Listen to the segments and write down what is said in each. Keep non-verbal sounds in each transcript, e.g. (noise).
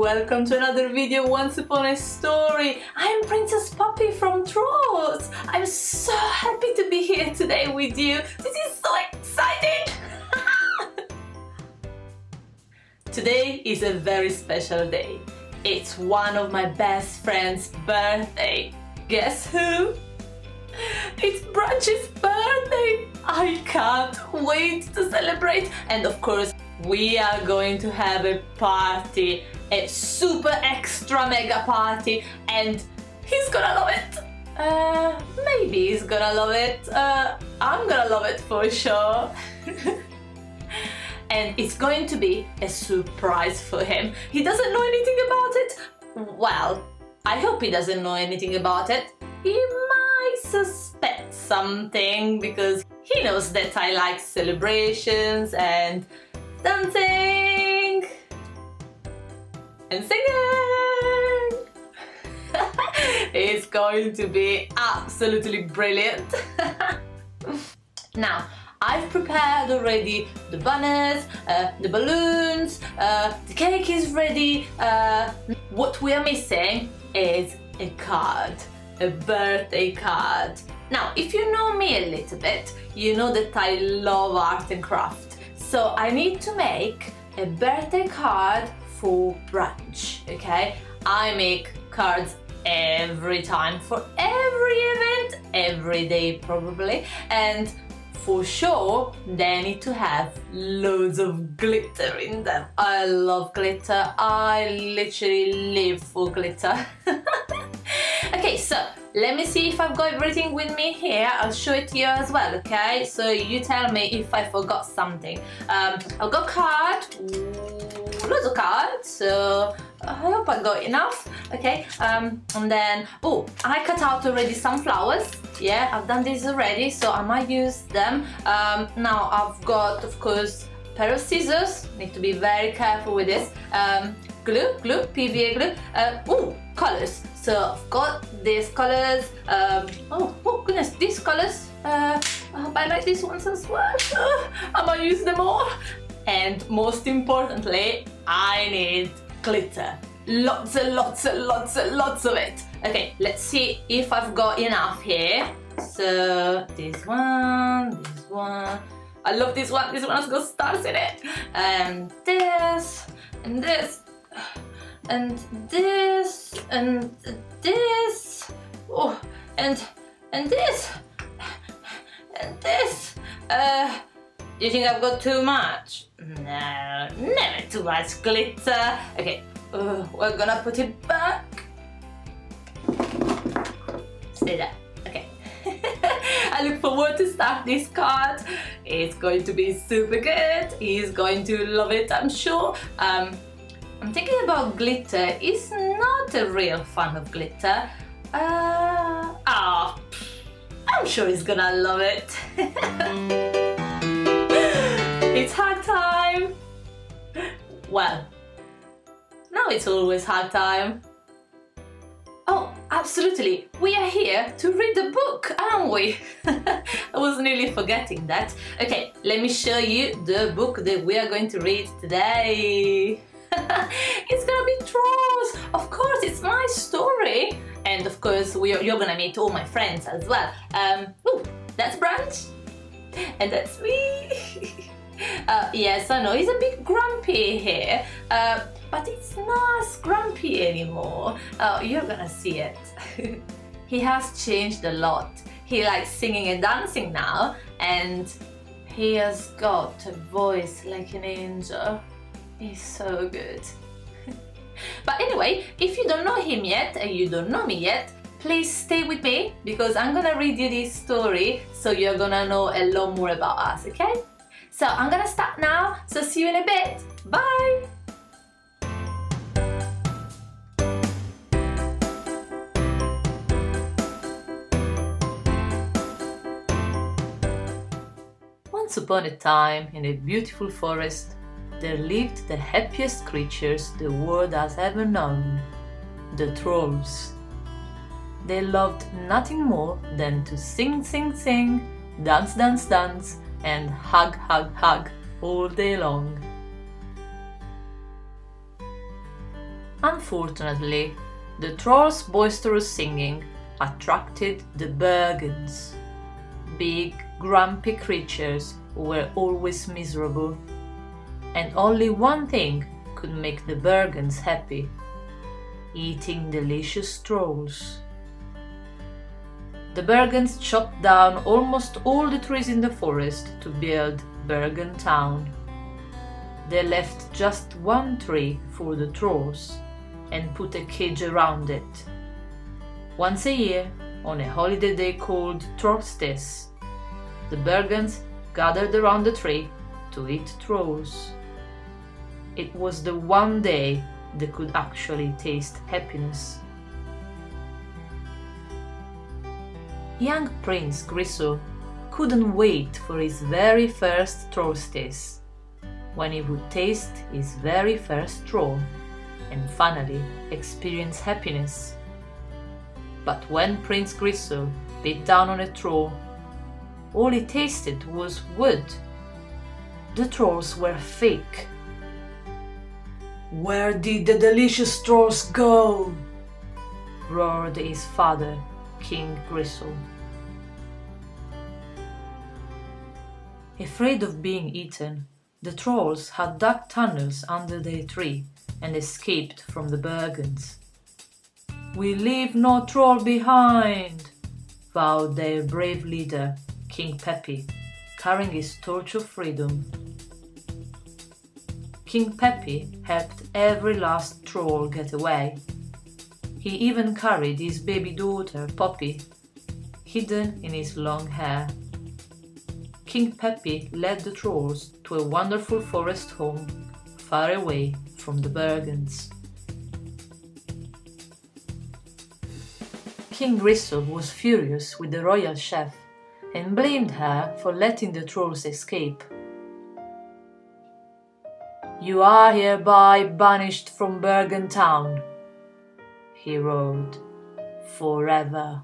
Welcome to another video Once Upon a Story. I'm Princess Poppy from Trolls. I'm so happy to be here today with you. This is so exciting. (laughs) today is a very special day. It's one of my best friend's birthday. Guess who? It's Branch's birthday! I can't wait to celebrate and of course we are going to have a party, a super extra mega party and he's gonna love it! Uh, maybe he's gonna love it, uh, I'm gonna love it for sure. (laughs) and it's going to be a surprise for him. He doesn't know anything about it. Well, I hope he doesn't know anything about it. He might suspect something because he knows that I like celebrations and dancing and singing. (laughs) it's going to be absolutely brilliant. (laughs) now, I've prepared already the banners, uh, the balloons, uh, the cake is ready. Uh, what we are missing is a card, a birthday card. Now, if you know me a little bit, you know that I love art and craft. So I need to make a birthday card for Branch, okay? I make cards every time for every event, every day probably, and for sure they need to have loads of glitter in them. I love glitter, I literally live for glitter. (laughs) okay, so let me see if I've got everything with me here. I'll show it to you as well, okay? So you tell me if I forgot something. Um, I've got card, loads of cards, so I hope I got enough, okay? Um, and then, oh, I cut out already some flowers. Yeah, I've done this already, so I might use them. Um, now I've got, of course, pair of scissors. Need to be very careful with this. Um, glue, glue, PVA glue. Uh, oh, colors. So I've got these colors. Um, oh, oh goodness, these colors. Uh, I like these ones as well. Uh, (laughs) I might use them all. And most importantly, I need glitter. Lots and lots and lots and lots of it. Okay, let's see if I've got enough here. So this one, this one. I love this one. This one has got stars in it. And this, and this and this and this oh and and this and this uh you think I've got too much? No, never too much glitter. Okay, uh, we're gonna put it back. Stay there. Okay. (laughs) I look forward to start this card. It's going to be super good. He's going to love it, I'm sure. Um, I'm thinking about glitter. He's not a real fan of glitter. Uh, oh, I'm sure he's gonna love it. (laughs) it's hard time. Well, now it's always hard time. Oh, absolutely. We are here to read the book, aren't we? (laughs) I was nearly forgetting that. Okay, let me show you the book that we are going to read today. (laughs) it's gonna be trolls. Of course, it's my story. And of course, are, you're gonna meet all my friends as well. Um, ooh, that's Branch. And that's me. (laughs) uh, yes, I know, he's a bit grumpy here. Uh, but it's not grumpy anymore. Oh, you're gonna see it. (laughs) he has changed a lot. He likes singing and dancing now, and he has got a voice like an angel. He's so good. (laughs) but anyway, if you don't know him yet and you don't know me yet, please stay with me because I'm gonna read you this story so you're gonna know a lot more about us, okay? So I'm gonna stop now, so see you in a bit. Bye! Once upon a time, in a beautiful forest, there lived the happiest creatures the world has ever known the trolls. They loved nothing more than to sing, sing, sing, dance, dance, dance, and hug, hug, hug all day long. Unfortunately, the trolls' boisterous singing attracted the Bergens, big, grumpy creatures who were always miserable. And only one thing could make the Bergens happy eating delicious trolls. The Bergens chopped down almost all the trees in the forest to build Bergen Town. They left just one tree for the trolls and put a cage around it. Once a year, on a holiday day called Trollstice, the Bergens gathered around the tree to eat trolls. It was the one day they could actually taste happiness. Young Prince Gristle couldn't wait for his very first Trollstice, when he would taste his very first troll and finally experience happiness. But when Prince Gristle bit down on a troll, all he tasted was wood. The trolls were fake. Where did the delicious trolls go? roared his father, King Gristle. Afraid of being eaten, the trolls had dug tunnels under their tree and escaped from the Bergens. We leave no troll behind, vowed their brave leader, King Peppy, carrying his torch of freedom. King Peppy helped every last troll get away. He even carried his baby daughter, Poppy, hidden in his long hair. King Peppy led the trolls to a wonderful forest home far away from the Bergens. King Gristle was furious with the royal chef and blamed her for letting the trolls escape. You are hereby banished from Bergen town, he roared, forever.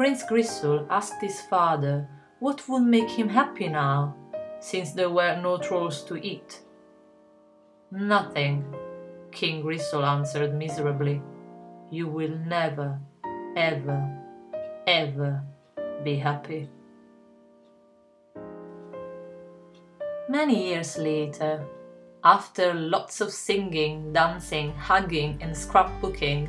Prince Gristle asked his father what would make him happy now, since there were no trolls to eat. Nothing, King Gristle answered miserably. You will never, ever, ever be happy. Many years later, after lots of singing, dancing, hugging, and scrapbooking,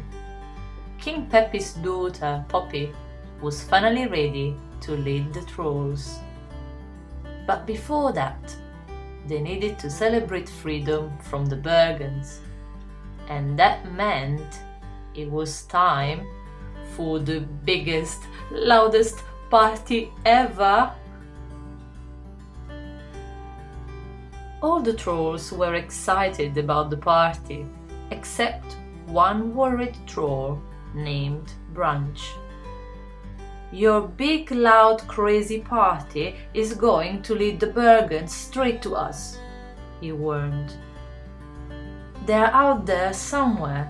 King Peppy's daughter, Poppy, was finally ready to lead the trolls. But before that, they needed to celebrate freedom from the Bergens, and that meant it was time for the biggest, loudest party ever. All the trolls were excited about the party, except one worried troll named Branch. Your big, loud, crazy party is going to lead the Bergens straight to us, he warned. They're out there somewhere,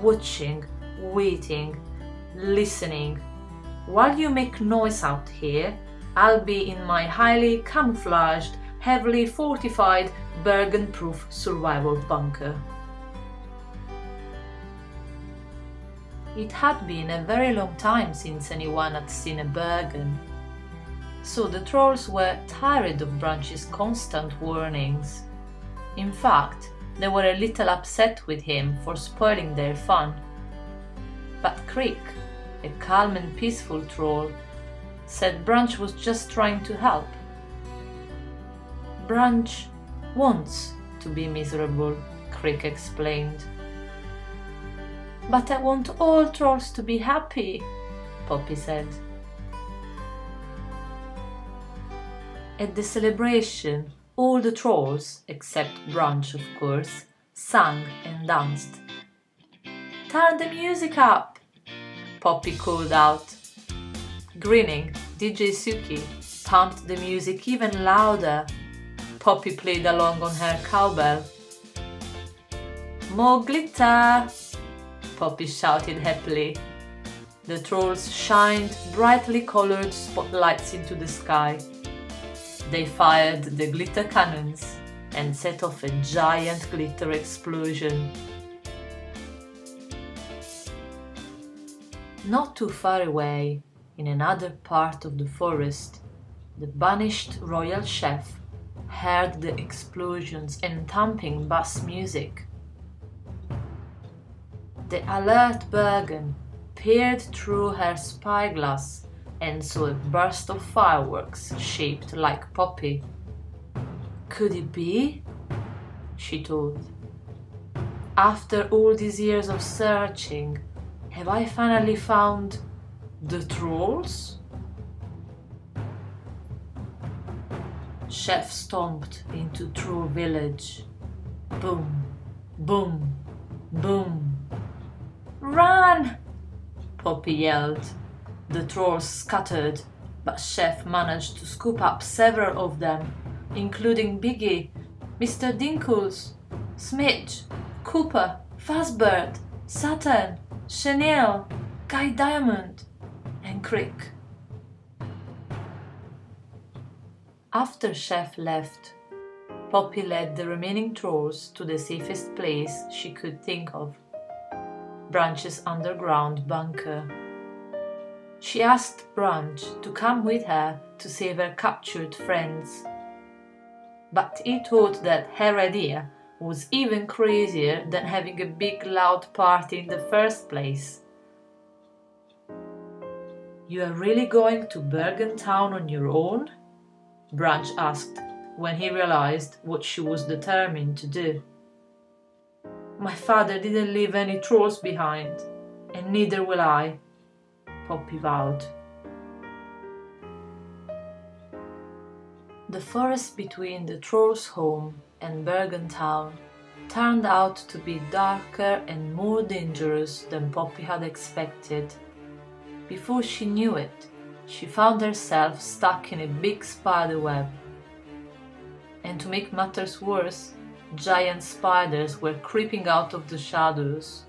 watching, waiting, listening. While you make noise out here, I'll be in my highly camouflaged, heavily fortified, Bergen-proof survival bunker. It had been a very long time since anyone had seen a Bergen. So the trolls were tired of Branch's constant warnings. In fact, they were a little upset with him for spoiling their fun. But Creek, a calm and peaceful troll, said Branch was just trying to help. Branch wants to be miserable, Creek explained. But I want all trolls to be happy, Poppy said. At the celebration, all the trolls, except Branch of course, sang and danced. Turn the music up, Poppy called out. Grinning, DJ Suki pumped the music even louder. Poppy played along on her cowbell. More glitter, Poppy shouted happily. The trolls shined brightly colored spotlights into the sky. They fired the glitter cannons and set off a giant glitter explosion. Not too far away, in another part of the forest, the banished royal chef heard the explosions and thumping bass music. The alert Bergen peered through her spyglass and saw a burst of fireworks shaped like Poppy. Could it be? she thought. After all these years of searching, have I finally found the trolls? Chef stomped into Troll Village. Boom, boom, boom. Run! Poppy yelled. The trolls scattered, but Chef managed to scoop up several of them, including Biggie, Mr. Dinkles, Smidge, Cooper, Fuzzbert, Satin, Chenille, Guy Diamond, and Creek. After Chef left, Poppy led the remaining trolls to the safest place she could think of Branch's underground bunker. She asked Branch to come with her to save her captured friends. But he thought that her idea was even crazier than having a big loud party in the first place. You are really going to Bergen Town on your own? Branch asked when he realized what she was determined to do. My father didn't leave any trolls behind, and neither will I, Poppy vowed. The forest between the troll's home and Bergen town turned out to be darker and more dangerous than Poppy had expected. Before she knew it, she found herself stuck in a big spider web. And to make matters worse, giant spiders were creeping out of the shadows.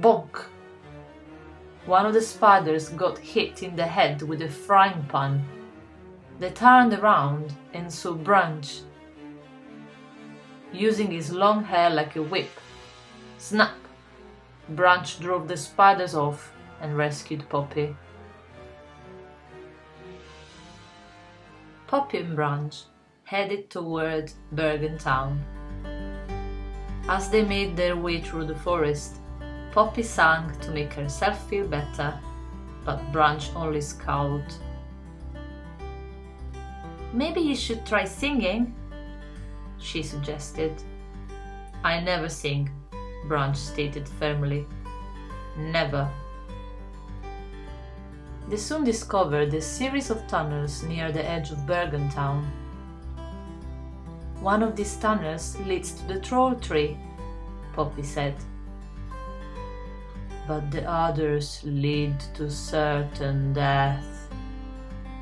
Bonk! One of the spiders got hit in the head with a frying pan. They turned around and saw Branch using his long hair like a whip. Snap! Branch drove the spiders off and rescued Poppy. Poppy and Branch headed toward Bergen town. As they made their way through the forest, Poppy sang to make herself feel better, but Branch only scowled. Maybe you should try singing, she suggested. I never sing, Branch stated firmly. Never. They soon discovered a series of tunnels near the edge of Bergen town. One of these tunnels leads to the troll tree, Poppy said. But the others lead to certain death,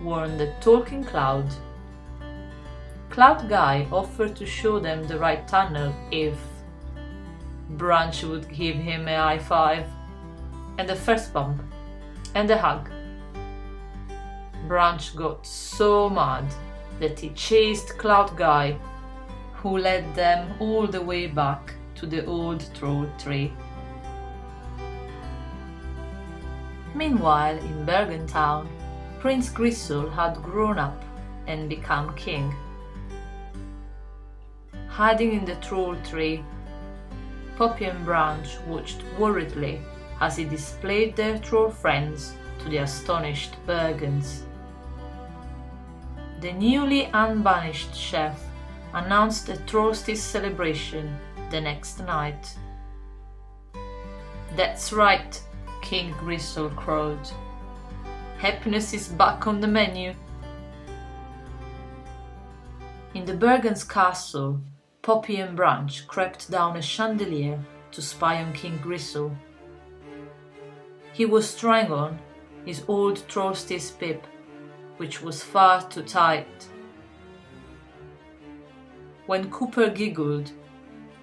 warned the talking cloud. Cloud Guy offered to show them the right tunnel if Branch would give him a high five, and a first bump, and a hug. Branch got so mad that he chased Cloud Guy who led them all the way back to the old troll tree. Meanwhile, in Bergen town, Prince Gristle had grown up and become king. Hiding in the troll tree, Poppy and Branch watched worriedly as he displayed their troll friends to the astonished Bergens. The newly unbanished chef announced a Trollstice celebration the next night. That's right, King Gristle crowed. Happiness is back on the menu. In the Bergen's castle, Poppy and Branch crept down a chandelier to spy on King Gristle. He was trying on his old Trollstice pip, which was far too tight when Cooper giggled,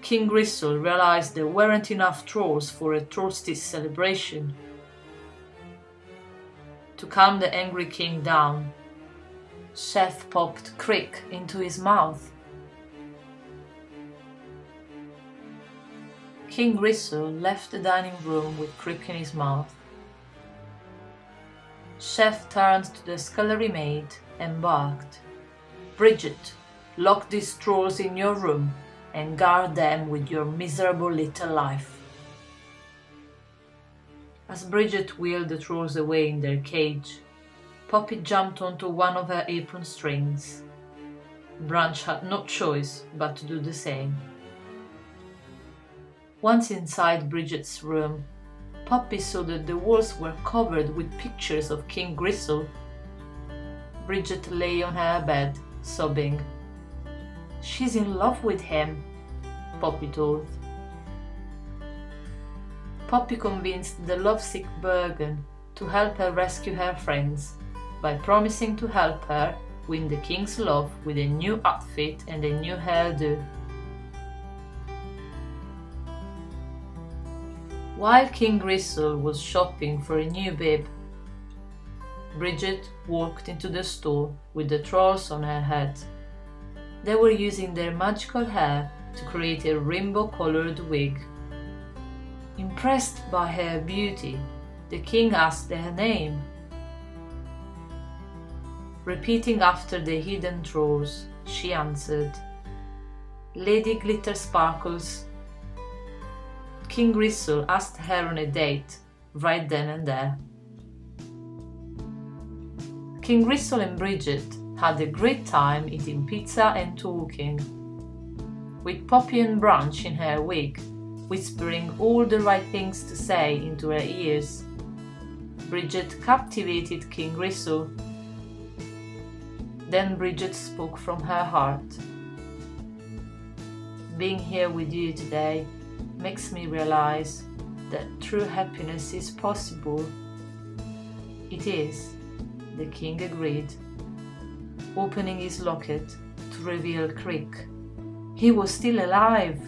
King Gristle realized there weren't enough trolls for a Trollstice celebration. To calm the angry king down, Chef popped Creek into his mouth. King Gristle left the dining room with Creek in his mouth. Chef turned to the scullery maid and barked. Bridget, lock these trolls in your room and guard them with your miserable little life. As Bridget wheeled the trolls away in their cage, Poppy jumped onto one of her apron strings. Branch had no choice but to do the same. Once inside Bridget's room, Poppy saw that the walls were covered with pictures of King Gristle. Bridget lay on her bed, sobbing. She's in love with him, Poppy told. Poppy convinced the lovesick Bergen to help her rescue her friends by promising to help her win the king's love with a new outfit and a new hairdo. While King Gristle was shopping for a new bib, Bridget walked into the store with the trolls on her head. They were using their magical hair to create a rainbow colored wig. Impressed by her beauty, the king asked her name. Repeating after the hidden trolls, she answered, Lady Glitter Sparkles. King Gristle asked her on a date, right then and there. King Gristle and Bridget had a great time eating pizza and talking, with Poppy and Branch in her wig, whispering all the right things to say into her ears. Bridget captivated King Gristle. Then Bridget spoke from her heart. Being here with you today makes me realize that true happiness is possible. It is, the king agreed, opening his locket to reveal Creek. He was still alive.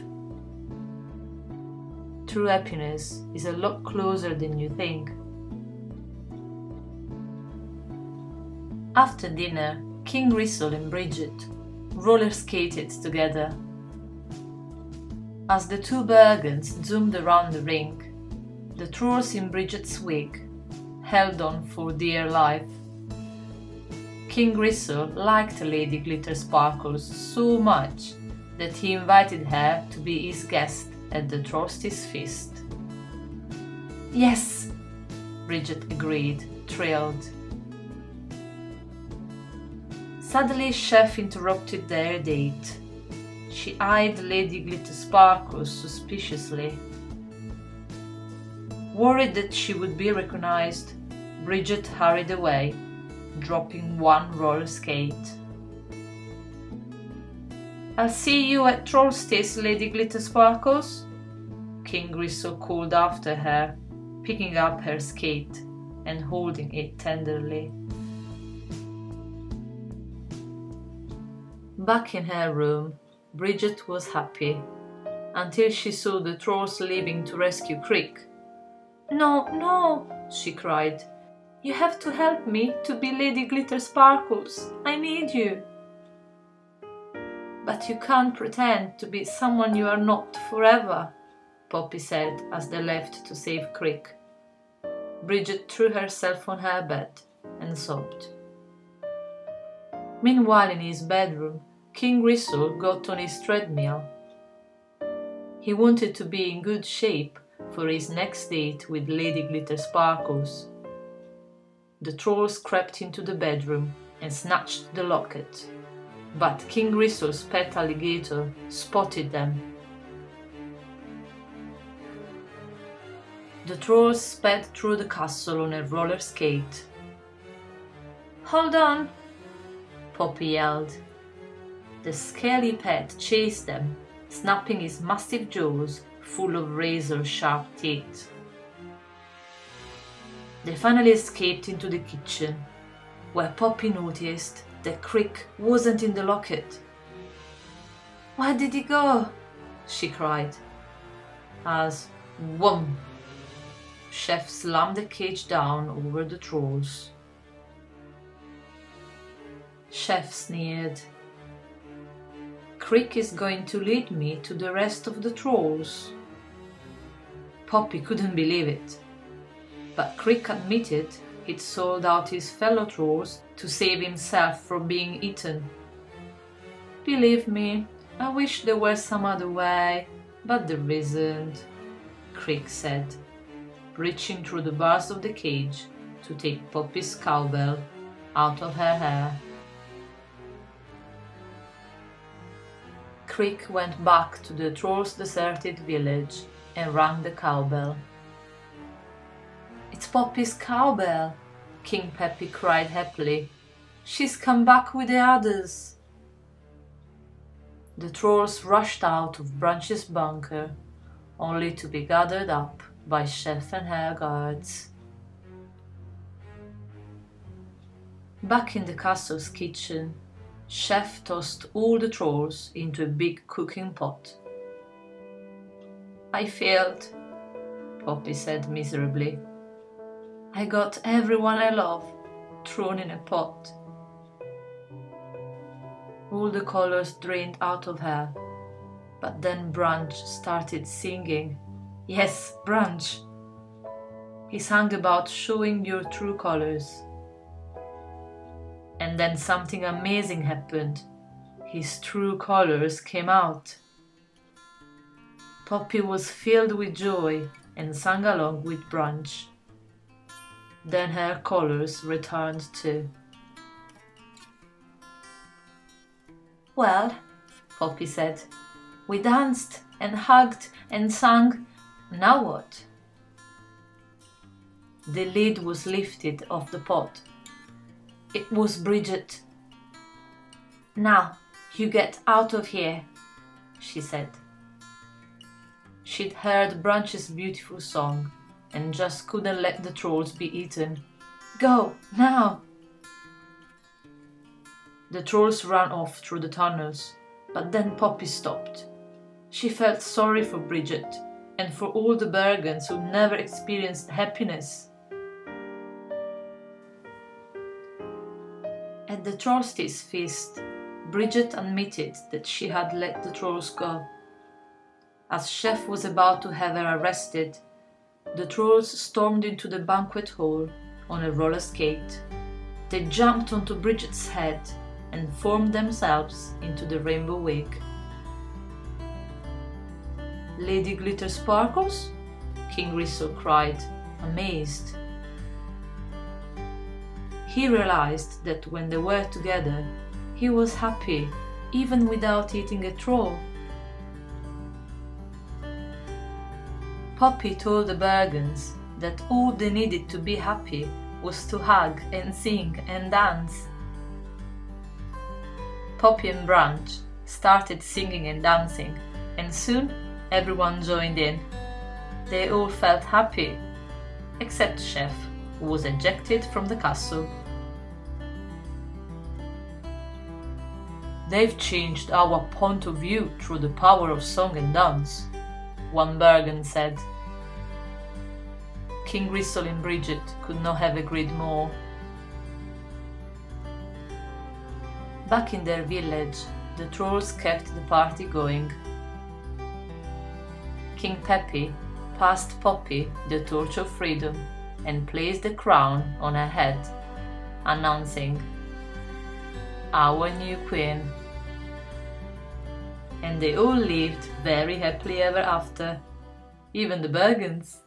True happiness is a lot closer than you think. After dinner, King Gristle and Bridget roller skated together. As the two Bergens zoomed around the rink, the trolls in Bridget's wig held on for dear life. King Gristle liked Lady Glitter Sparkles so much that he invited her to be his guest at the Trollstice feast. Yes, Bridget agreed, thrilled. Suddenly, Chef interrupted their date. She eyed Lady Glitter Sparkles suspiciously. Worried that she would be recognized, Bridget hurried away, dropping one roller skate. I'll see you at Trollstice, Lady Glitter Sparkles, King Gristle called after her, picking up her skate and holding it tenderly. Back in her room, Bridget was happy until she saw the trolls leaving to rescue Creek. No, no, she cried. You have to help me to be Lady Glitter Sparkles. I need you. But you can't pretend to be someone you are not forever, Poppy said as they left to save Creek. Bridget threw herself on her bed and sobbed. Meanwhile, in his bedroom, King Gristle got on his treadmill. He wanted to be in good shape for his next date with Lady Glitter Sparkles. The trolls crept into the bedroom and snatched the locket, but King Gristle's pet alligator spotted them. The trolls sped through the castle on a roller skate. Hold on, Poppy yelled. The scaly pet chased them, snapping his massive jaws full of razor sharp teeth. They finally escaped into the kitchen, where Poppy noticed that Creek wasn't in the locket. Where did he go? she cried, as whum! Chef slammed the cage down over the trolls. Chef sneered. Creek is going to lead me to the rest of the trolls. Poppy couldn't believe it, but Creek admitted he'd sold out his fellow trolls to save himself from being eaten. Believe me, I wish there were some other way, but there isn't, Creek said, reaching through the bars of the cage to take Poppy's cowbell out of her hair. Crick went back to the troll's deserted village and rang the cowbell. It's Poppy's cowbell, King Peppy cried happily. She's come back with the others. The trolls rushed out of Branch's bunker, only to be gathered up by Chef and her guards. Back in the castle's kitchen, Chef tossed all the trolls into a big cooking pot. I failed, Poppy said miserably. I got everyone I love thrown in a pot. All the colors drained out of her, but then Branch started singing. Yes, Branch! He sang about showing your true colors and then something amazing happened. His true colors came out. Poppy was filled with joy and sang along with Branch. Then her colors returned too. Well, Poppy said, we danced and hugged and sang. Now what? The lid was lifted off the pot it was Bridget. Now, you get out of here, she said. She'd heard Branch's beautiful song and just couldn't let the trolls be eaten. Go, now! The trolls ran off through the tunnels, but then Poppy stopped. She felt sorry for Bridget and for all the Bergens who never experienced happiness. At the Trollstice feast, Bridget admitted that she had let the trolls go. As Chef was about to have her arrested, the trolls stormed into the banquet hall on a roller skate. They jumped onto Bridget's head and formed themselves into the rainbow wig. Lady Glitter Sparkles? King Gristle cried, amazed. He realized that when they were together, he was happy, even without eating a troll. Poppy told the Bergens that all they needed to be happy was to hug and sing and dance. Poppy and Branch started singing and dancing, and soon everyone joined in. They all felt happy, except Chef, who was ejected from the castle. They've changed our point of view through the power of song and dance, one Bergen said. King Gristle and Bridget could not have agreed more. Back in their village, the trolls kept the party going. King Peppy passed Poppy the torch of freedom and placed the crown on her head, announcing our new queen. And they all lived very happily ever after, even the Bergens.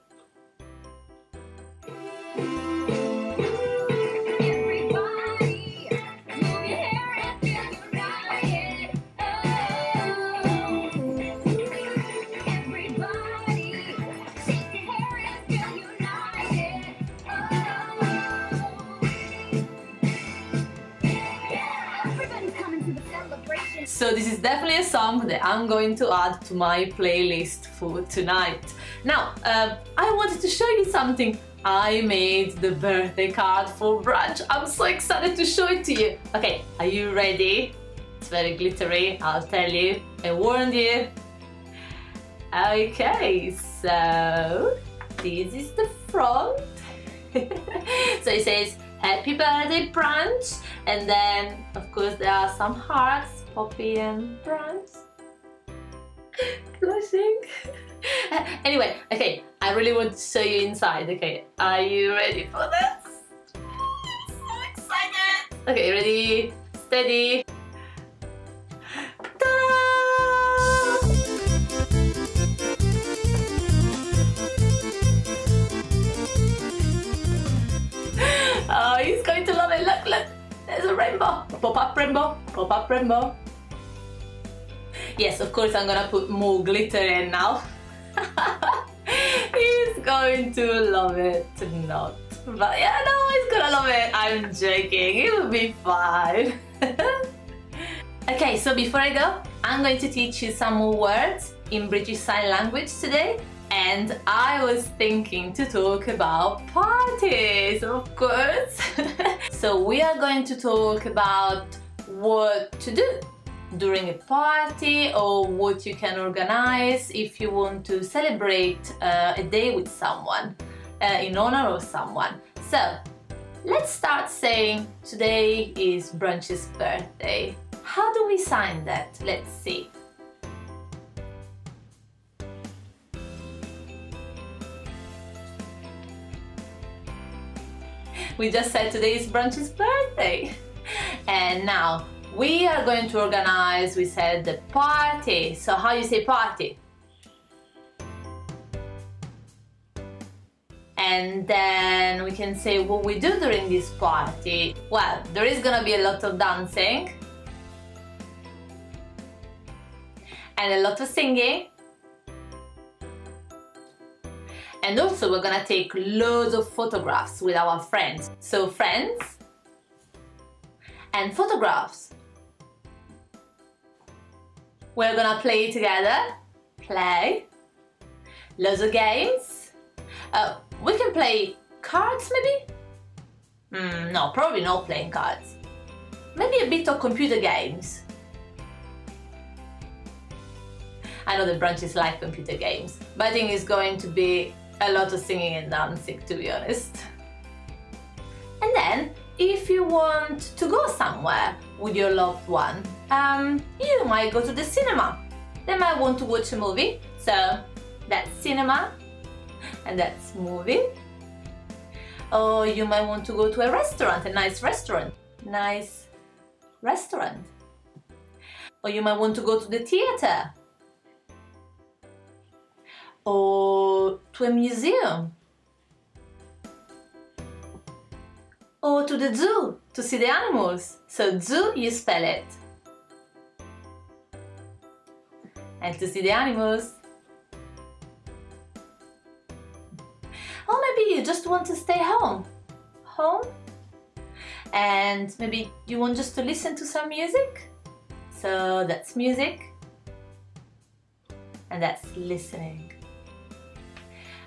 So this is definitely a song that I'm going to add to my playlist for tonight. Now, uh, I wanted to show you something. I made the birthday card for Branch. I'm so excited to show it to you. Okay, are you ready? It's very glittery, I'll tell you. I warned you. Okay, so this is the front. (laughs) so it says, Happy birthday Branch And then, of course, there are some hearts, Poppy and Branch. Blushing. anyway, okay, I really want to show you inside. Okay, are you ready for this? so excited! Okay, ready, steady. (laughs) Oh, he's going to love it. Look, look. There's a rainbow. Pop up rainbow. Pop up rainbow. Yes, of course I'm gonna put more glitter in now. (laughs) he's going to love it. Not. But yeah, no, he's gonna love it. I'm joking. It'll be fine. (laughs) okay, so before I go, I'm going to teach you some more words in British Sign Language today and I was thinking to talk about parties, of course. (laughs) so we are going to talk about what to do during a party or what you can organize if you want to celebrate uh, a day with someone uh, in honor of someone. So let's start saying today is Branch's birthday. How do we sign that? Let's see. we just said today is Branch's birthday. (laughs) And now we are going to organize, we said the party. So how you say party? And then we can say what we do during this party. Well, there is gonna be a lot of dancing. And a lot of singing And also we're gonna take loads of photographs with our friends. So friends and photographs. We're gonna play together, play, loads of games. Uh, we can play cards maybe? Mm, no, probably not playing cards. Maybe a bit of computer games. I know the branches like computer games, but I think it's going to be a lot of singing and dancing to be honest. And then if you want to go somewhere with your loved one, um, you might go to the cinema. They might want to watch a movie, so that's cinema and that's movie. Or you might want to go to a restaurant, a nice restaurant. Nice restaurant. Or you might want to go to the theater or to a museum or to the zoo to see the animals. So zoo, you spell it. And to see the animals. Or maybe you just want to stay home. Home. And maybe you want just to listen to some music. So that's music. And that's listening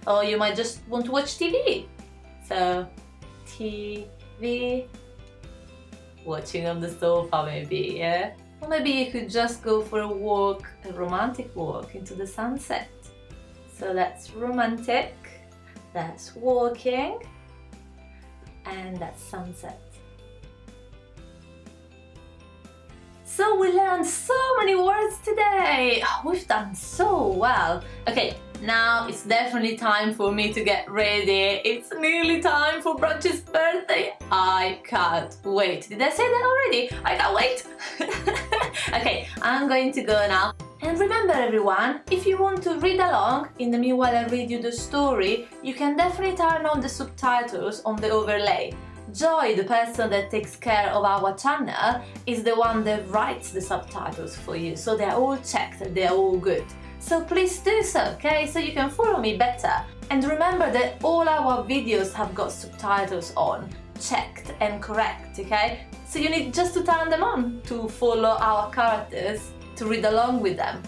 or you might just want to watch TV. So TV, watching on the sofa maybe, yeah? Or maybe you could just go for a walk, a romantic walk into the sunset. So that's romantic, that's walking, and that's sunset. So we learned so many words today. Oh, we've done so well. Okay, now it's definitely time for me to get ready. It's nearly time for Branch's birthday. I can't wait. Did I say that already? I can't wait. (laughs) okay, I'm going to go now. And remember everyone, if you want to read along in the meanwhile I read you the story, you can definitely turn on the subtitles on the overlay. Joy, the person that takes care of our channel, is the one that writes the subtitles for you, so they're all checked, they're all good. So please do so, okay? So you can follow me better. And remember that all our videos have got subtitles on, checked and correct, okay? So you need just to turn them on to follow our characters, to read along with them,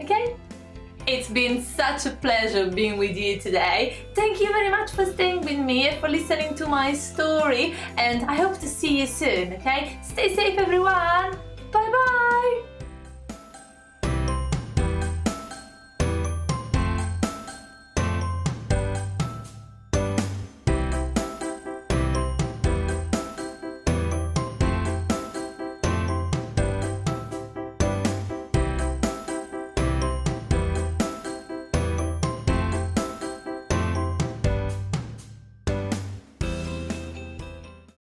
okay? It's been such a pleasure being with you today. Thank you very much for staying with me, for listening to my story, and I hope to see you soon, okay? Stay safe everyone! Bye bye!